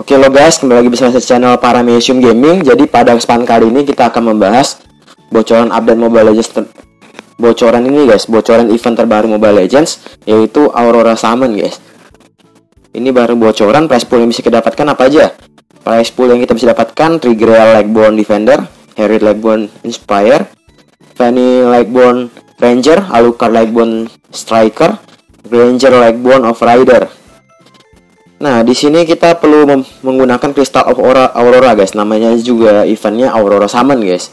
Oke lo guys, kembali lagi bersama saya channel Paramecium Gaming. Jadi pada kesempatan kali ini kita akan membahas bocoran update Mobile Legends bocoran ini guys, bocoran event terbaru Mobile Legends yaitu Aurora Summon guys. Ini baru bocoran prize pool yang bisa kita dapatkan apa aja? Prize pool yang kita bisa dapatkan Trigger Legborn Defender, Harry Legborn Inspire, Fanny Legborn Ranger, Alucard Legborn Striker, Ranger Legborn of Rider, Nah, di sini kita perlu menggunakan Crystal of Aurora, Aurora, guys. Namanya juga eventnya Aurora Summon, guys.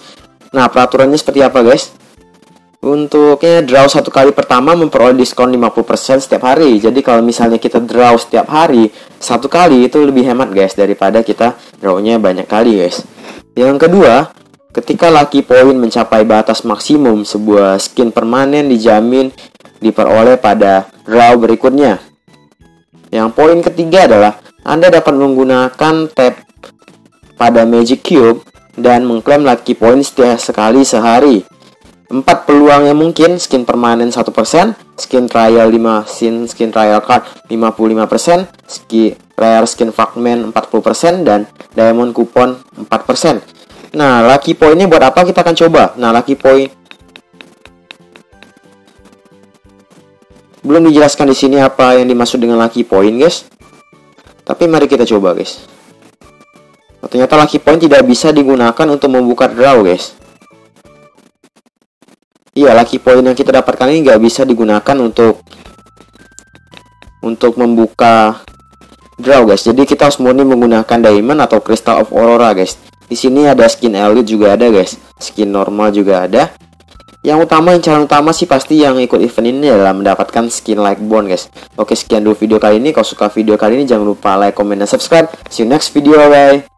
Nah, peraturannya seperti apa, guys? Untuknya draw satu kali pertama memperoleh diskon 50% setiap hari. Jadi kalau misalnya kita draw setiap hari, satu kali itu lebih hemat, guys, daripada kita drawnya banyak kali, guys. Yang kedua, ketika lucky point mencapai batas maksimum, sebuah skin permanen dijamin diperoleh pada draw berikutnya. Yang poin ketiga adalah Anda dapat menggunakan tab pada Magic Cube dan mengklaim lucky point setiap sekali sehari. 4 peluang yang mungkin skin permanen 1%, skin trial 5 skin, skin trial card 55%, skin rare skin fragment 40% dan diamond coupon 4%. Nah, lucky pointnya buat apa kita akan coba. Nah, lucky point Belum dijelaskan di sini apa yang dimaksud dengan lucky point, guys. Tapi mari kita coba, guys. Oh, ternyata lucky point tidak bisa digunakan untuk membuka draw, guys. Iya, lucky point yang kita dapatkan ini nggak bisa digunakan untuk untuk membuka draw, guys. Jadi kita harus murni menggunakan diamond atau crystal of aurora, guys. Di sini ada skin elite juga ada, guys. Skin normal juga ada yang utama yang calon utama sih pasti yang ikut event ini adalah mendapatkan skin like bond guys. Oke sekian dulu video kali ini. Kalau suka video kali ini jangan lupa like comment dan subscribe. See you next video bye